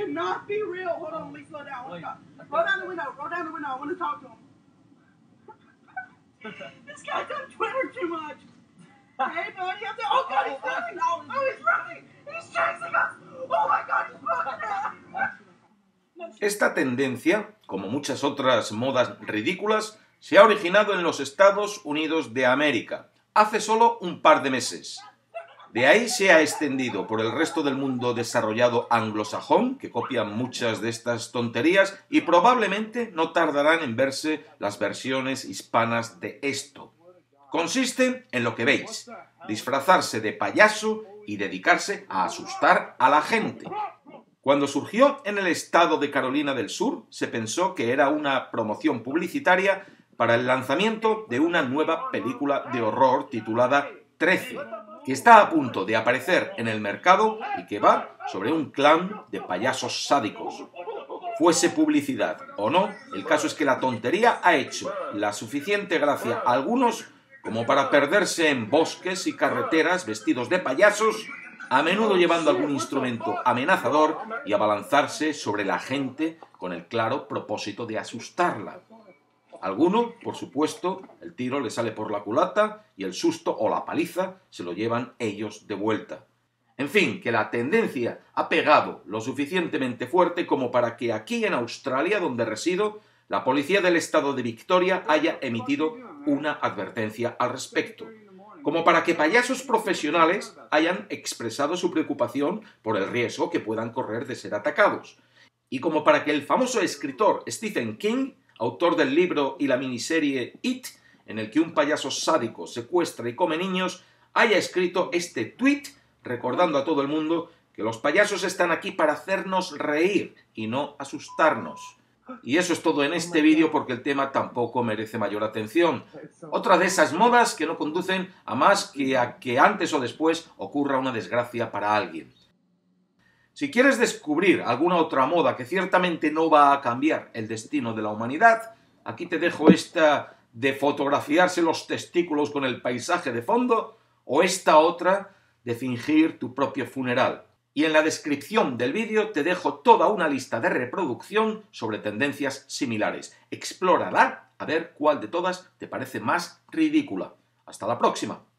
cannot be real. Hold on, let me slow down. On. Roll down the window. Roll down the window. I want to talk to him. this guy's on Twitter too much. Hey, buddy, I'm there. Oh, God, he's running. Oh, he's running. He's chasing us. Oh, my God, he's fucking Esta tendencia, como muchas otras modas ridículas, se ha originado en los Estados Unidos de América, hace solo un par de meses. De ahí se ha extendido por el resto del mundo desarrollado anglosajón, que copian muchas de estas tonterías, y probablemente no tardarán en verse las versiones hispanas de esto. Consiste en lo que veis, disfrazarse de payaso y dedicarse a asustar a la gente. Cuando surgió en el estado de Carolina del Sur, se pensó que era una promoción publicitaria para el lanzamiento de una nueva película de horror titulada 13 que está a punto de aparecer en el mercado y que va sobre un clan de payasos sádicos. Fuese publicidad o no, el caso es que la tontería ha hecho la suficiente gracia a algunos como para perderse en bosques y carreteras vestidos de payasos, a menudo llevando algún instrumento amenazador y abalanzarse sobre la gente con el claro propósito de asustarla. Alguno, por supuesto, el tiro le sale por la culata y el susto o la paliza se lo llevan ellos de vuelta. En fin, que la tendencia ha pegado lo suficientemente fuerte como para que aquí en Australia, donde resido, la policía del estado de Victoria haya emitido una advertencia al respecto, como para que payasos profesionales hayan expresado su preocupación por el riesgo que puedan correr de ser atacados, y como para que el famoso escritor Stephen King autor del libro y la miniserie It, en el que un payaso sádico secuestra y come niños, haya escrito este tweet recordando a todo el mundo que los payasos están aquí para hacernos reír y no asustarnos. Y eso es todo en este vídeo porque el tema tampoco merece mayor atención. Otra de esas modas que no conducen a más que a que antes o después ocurra una desgracia para alguien. Si quieres descubrir alguna otra moda que ciertamente no va a cambiar el destino de la humanidad, aquí te dejo esta de fotografiarse los testículos con el paisaje de fondo o esta otra de fingir tu propio funeral. Y en la descripción del vídeo te dejo toda una lista de reproducción sobre tendencias similares. Explórala a ver cuál de todas te parece más ridícula. Hasta la próxima.